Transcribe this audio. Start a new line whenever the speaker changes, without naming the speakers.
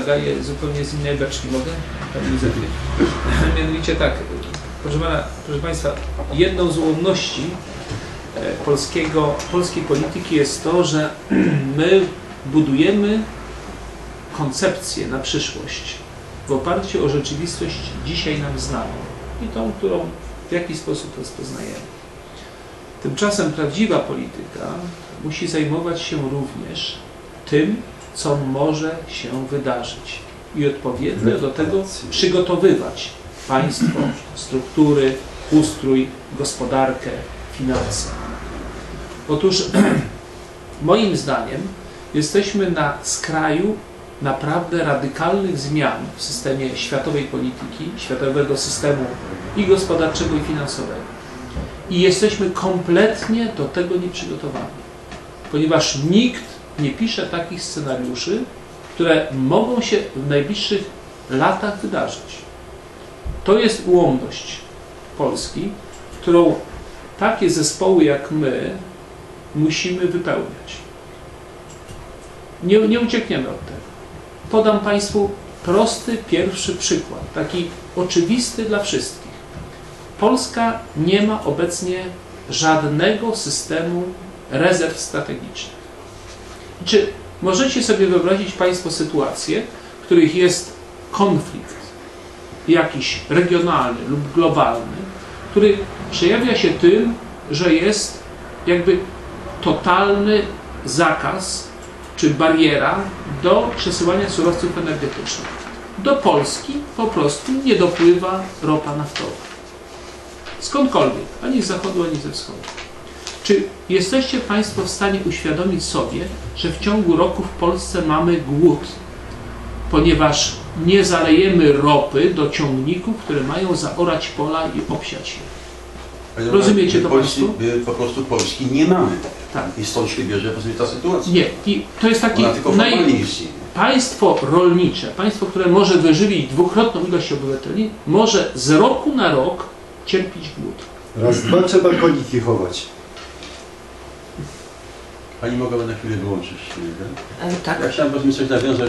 zagaję zupełnie z innej beczki. Mogę? Józefie? Mianowicie tak, proszę, pana, proszę Państwa, jedną z ułomności e, polskiego, polskiej polityki jest to, że my budujemy koncepcję na przyszłość w oparciu o rzeczywistość dzisiaj nam znaną i tą, którą w jakiś sposób rozpoznajemy. Tymczasem prawdziwa polityka musi zajmować się również tym, co może się wydarzyć i odpowiednio do tego przygotowywać państwo, struktury, ustrój, gospodarkę, finanse. Otóż moim zdaniem jesteśmy na skraju naprawdę radykalnych zmian w systemie światowej polityki, światowego systemu i gospodarczego, i finansowego. I jesteśmy kompletnie do tego nieprzygotowani, ponieważ nikt nie pisze takich scenariuszy, które mogą się w najbliższych latach wydarzyć. To jest ułomność Polski, którą takie zespoły jak my musimy wypełniać. Nie, nie uciekniemy od tego. Podam Państwu prosty pierwszy przykład, taki oczywisty dla wszystkich. Polska nie ma obecnie żadnego systemu rezerw strategicznych. Czy możecie sobie wyobrazić Państwo sytuację, w których jest konflikt jakiś regionalny lub globalny, który przejawia się tym, że jest jakby totalny zakaz czy bariera do przesyłania surowców energetycznych. Do Polski po prostu nie dopływa ropa naftowa. Skądkolwiek, ani z zachodu, ani ze wschodu. Czy jesteście Państwo w stanie uświadomić sobie, że w ciągu roku w Polsce mamy głód, ponieważ nie zalejemy ropy do ciągników, które mają zaorać pola i obsiać je? Rozumiecie to
Polski,
państwo?
my po prostu Polski nie mamy.
Tak.
I stąd się bierze po prostu ta sytuacja.
Nie. I to jest taki naj... państwo rolnicze, państwo, które może wyżywić dwukrotną ilość obywateli, może z roku na rok cierpieć głód.
Raz, dwa trzeba koniki chować.
Pani mogłaby na chwilę wyłączyć.
E, Tak.
Ja chciałem powiedzmy coś nawiązać